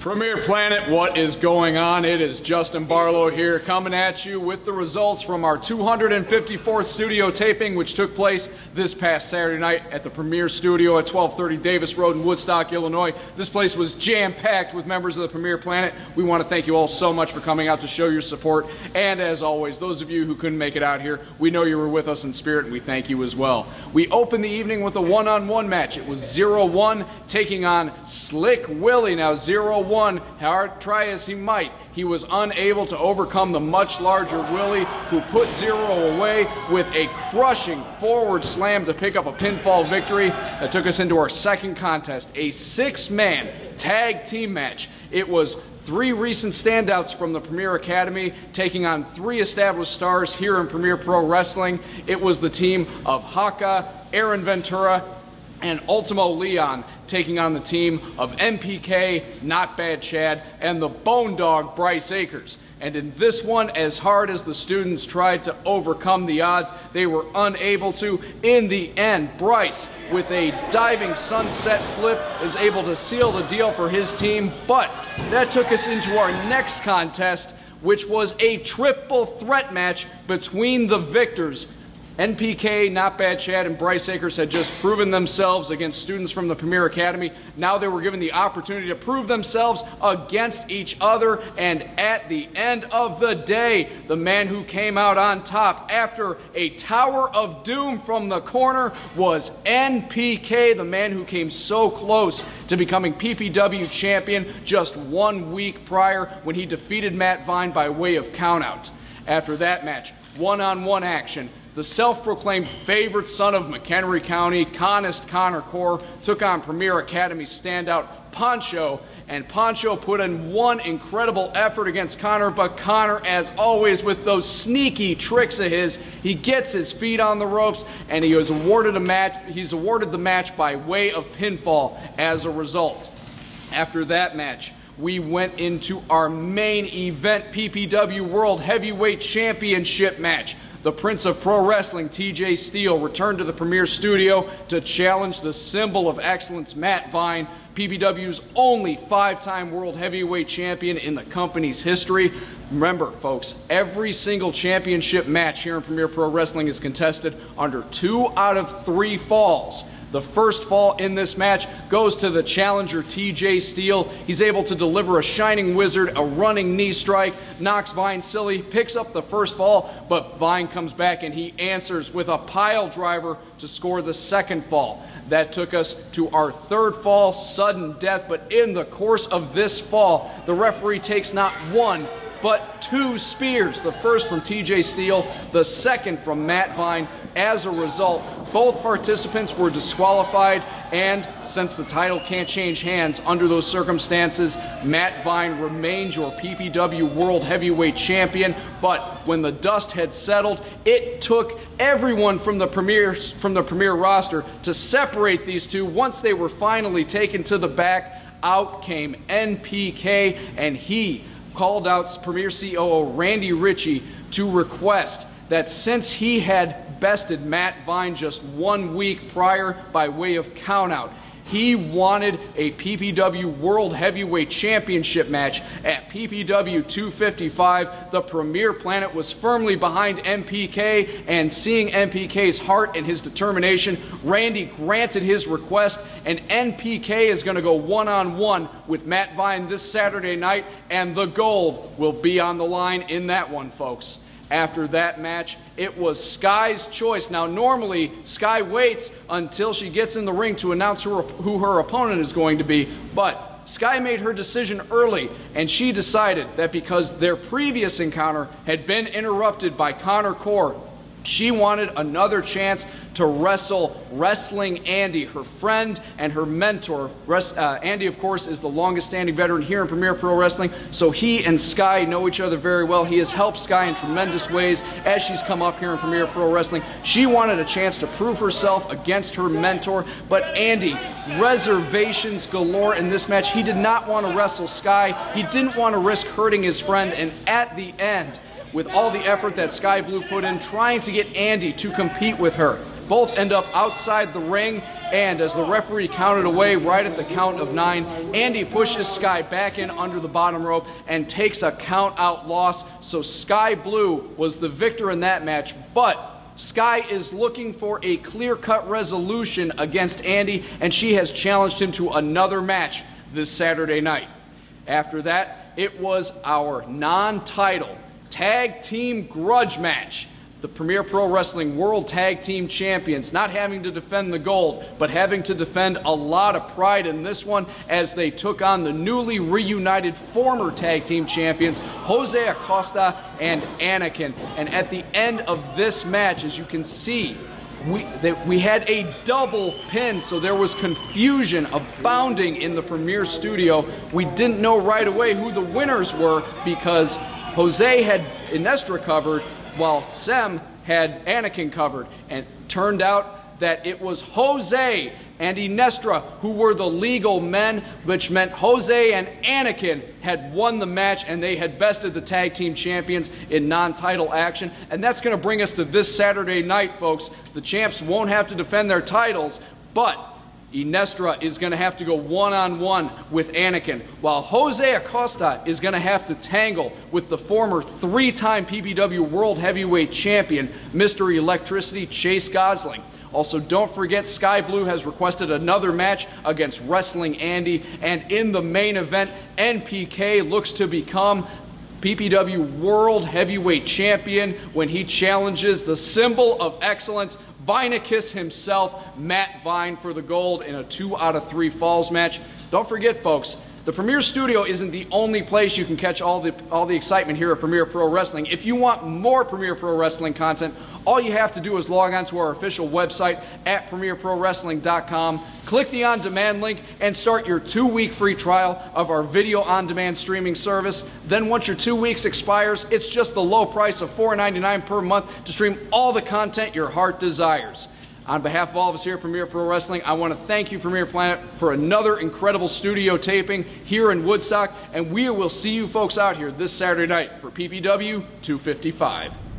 Premier Planet, what is going on? It is Justin Barlow here coming at you with the results from our 254th studio taping, which took place this past Saturday night at the Premier Studio at 1230 Davis Road in Woodstock, Illinois. This place was jam-packed with members of the Premier Planet. We want to thank you all so much for coming out to show your support. And as always, those of you who couldn't make it out here, we know you were with us in spirit and we thank you as well. We opened the evening with a one-on-one match. It was 0-1 taking on Slick Willie. Now 0 one, hard try as he might, he was unable to overcome the much larger Willie, who put Zero away with a crushing forward slam to pick up a pinfall victory that took us into our second contest, a six-man tag team match. It was three recent standouts from the Premier Academy taking on three established stars here in Premier Pro Wrestling. It was the team of Haka, Aaron Ventura, and Ultimo Leon taking on the team of NPK, Not Bad Chad, and the Bone Dog Bryce Akers. And in this one, as hard as the students tried to overcome the odds, they were unable to. In the end, Bryce, with a diving sunset flip, is able to seal the deal for his team. But that took us into our next contest, which was a triple threat match between the victors NPK, Not Bad Chad, and Bryce Akers had just proven themselves against students from the Premier Academy. Now they were given the opportunity to prove themselves against each other. And at the end of the day, the man who came out on top after a Tower of Doom from the corner was NPK, the man who came so close to becoming PPW champion just one week prior when he defeated Matt Vine by way of countout. After that match, one on one action the self-proclaimed favorite son of McHenry County, Conist Connor Corr, took on Premier Academy standout Pancho, and Pancho put in one incredible effort against Connor, but Connor, as always, with those sneaky tricks of his, he gets his feet on the ropes, and he was awarded a match. He's awarded the match by way of pinfall as a result. After that match, we went into our main event PPW World Heavyweight Championship match. The Prince of Pro Wrestling, TJ Steel, returned to the Premier Studio to challenge the symbol of excellence, Matt Vine, PPW's only five-time World Heavyweight Champion in the company's history. Remember, folks, every single championship match here in Premier Pro Wrestling is contested under two out of three falls. The first fall in this match goes to the challenger TJ Steel. He's able to deliver a Shining Wizard, a running knee strike, knocks Vine silly, picks up the first fall, but Vine comes back and he answers with a pile driver to score the second fall. That took us to our third fall, sudden death, but in the course of this fall, the referee takes not one, but two spears. The first from TJ Steel, the second from Matt Vine. As a result, both participants were disqualified, and since the title can't change hands under those circumstances, Matt Vine remains your PPW World Heavyweight Champion. But when the dust had settled, it took everyone from the premier from the premier roster to separate these two. Once they were finally taken to the back, out came NPK, and he called out Premier COO Randy Ritchie to request that since he had bested Matt Vine just one week prior by way of countout, he wanted a PPW World Heavyweight Championship match at PPW 255. The Premier Planet was firmly behind NPK, and seeing NPK's heart and his determination, Randy granted his request, and NPK is going to go one on one with Matt Vine this Saturday night, and the gold will be on the line in that one, folks after that match. It was Skye's choice. Now, normally, Skye waits until she gets in the ring to announce who her, who her opponent is going to be, but Skye made her decision early, and she decided that because their previous encounter had been interrupted by Connor Corr, she wanted another chance to wrestle Wrestling Andy, her friend and her mentor. Uh, Andy, of course, is the longest standing veteran here in Premier Pro Wrestling, so he and Skye know each other very well. He has helped Skye in tremendous ways as she's come up here in Premier Pro Wrestling. She wanted a chance to prove herself against her mentor, but Andy, reservations galore in this match. He did not want to wrestle Skye, he didn't want to risk hurting his friend, and at the end, with all the effort that Skye Blue put in trying to get Andy to compete with her. both end up outside the ring, and as the referee counted away right at the count of nine, Andy pushes Skye back in under the bottom rope and takes a count out loss. So Skye Blue was the victor in that match, but Skye is looking for a clear cut resolution against Andy, and she has challenged him to another match this Saturday night. After that, it was our non title tag team grudge match. The Premier Pro Wrestling World Tag Team Champions not having to defend the gold, but having to defend a lot of pride in this one as they took on the newly reunited former tag team champions, Jose Acosta and Anakin. And at the end of this match, as you can see, we, that we had a double pin, so there was confusion abounding in the Premier studio. We didn't know right away who the winners were because Jose had Inestra covered while Sem had Anakin covered. And turned out that it was Jose and Inestra who were the legal men, which meant Jose and Anakin had won the match and they had bested the tag team champions in non title action. And that's going to bring us to this Saturday night, folks. The champs won't have to defend their titles, but Inestra is going to have to go one on one with Anakin, while Jose Acosta is going to have to tangle with the former three time PPW World Heavyweight Champion, Mr. Electricity Chase Gosling. Also, don't forget Skye Blue has requested another match against Wrestling Andy, and in the main event, NPK looks to become PPW World Heavyweight Champion when he challenges the symbol of excellence, Vineacus himself, Matt Vine, for the gold in a two out of three falls match. Don't forget, folks, the Premier Studio isn't the only place you can catch all the, all the excitement here at Premier Pro Wrestling. If you want more Premier Pro Wrestling content, all you have to do is log on to our official website at premierprowrestling.com, click the on demand link, and start your two week free trial of our video on demand streaming service. Then, once your two weeks expires, it's just the low price of $4.99 per month to stream all the content your heart desires. On behalf of all of us here at Premier Pro Wrestling, I want to thank you, Premier Planet, for another incredible studio taping here in Woodstock, and we will see you folks out here this Saturday night for PPW 255.